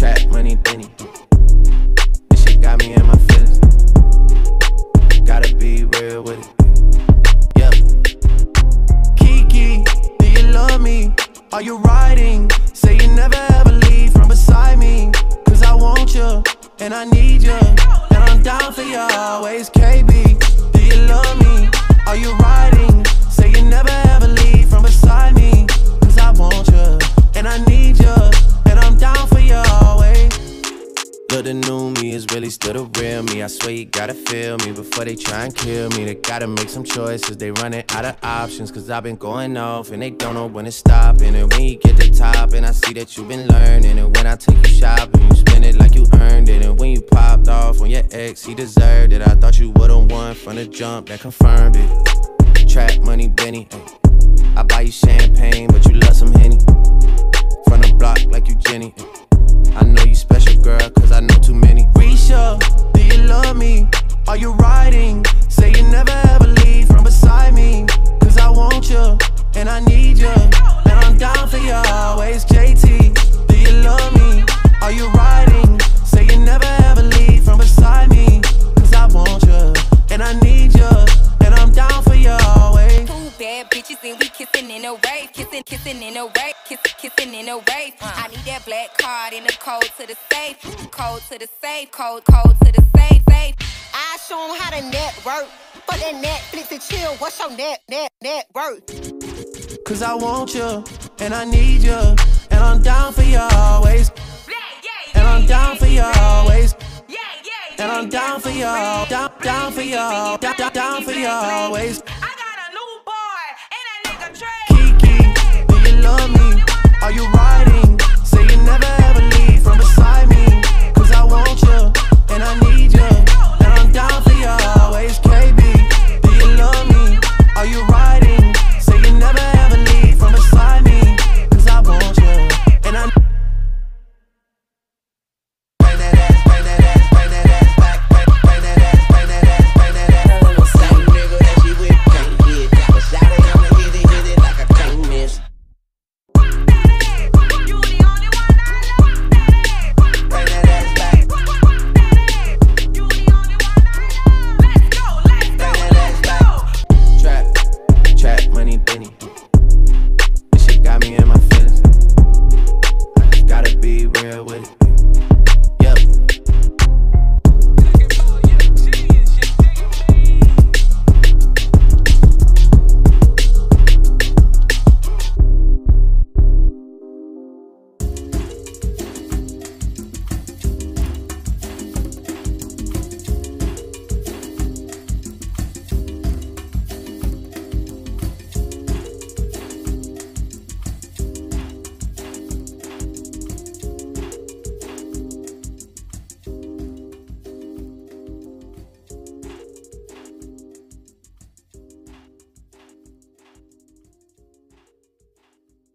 Trap money, Benny. This shit got me in my feelings. Gotta be real with it. Yeah. Kiki, do you love me? Are you riding? Say you never ever leave from beside me. Cause I want you, and I need you. And I'm down for you always, KB. New me is really still the real me. I swear you gotta feel me before they try and kill me. They gotta make some choices, they running out of options. Cause I've been going off and they don't know when to stop. And when you get to top, and I see that you've been learning. And when I take you shopping, you spend it like you earned it. And when you popped off on your ex, he deserved it. I thought you would've won from the jump that confirmed it. Trap money, Benny. ayy. I buy you champagne, but you I need you. And I'm down for you always. Two bad bitches and we kissing in a wave, kissing, kissing in a wave, kissing, kissing in a wave. I need that black card in the code to the safe, code to the safe, code, code to the safe, safe. I show 'em how to network. For that Netflix and chill, what's your net, net, net worth? Cause I want you, and I need you, and I'm down for you always, and I'm down for you always, and I'm down for y'all, down, down for you, down, down, down for y'all always. I got a new boy, and that nigga Trey. Kiki, do you love me? Are you riding?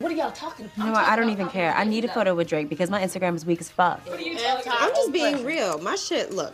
What are y'all talking about? You know what? I don't even care. I need a photo with Drake because my Instagram is weak as fuck. I'm just being real. My shit, look,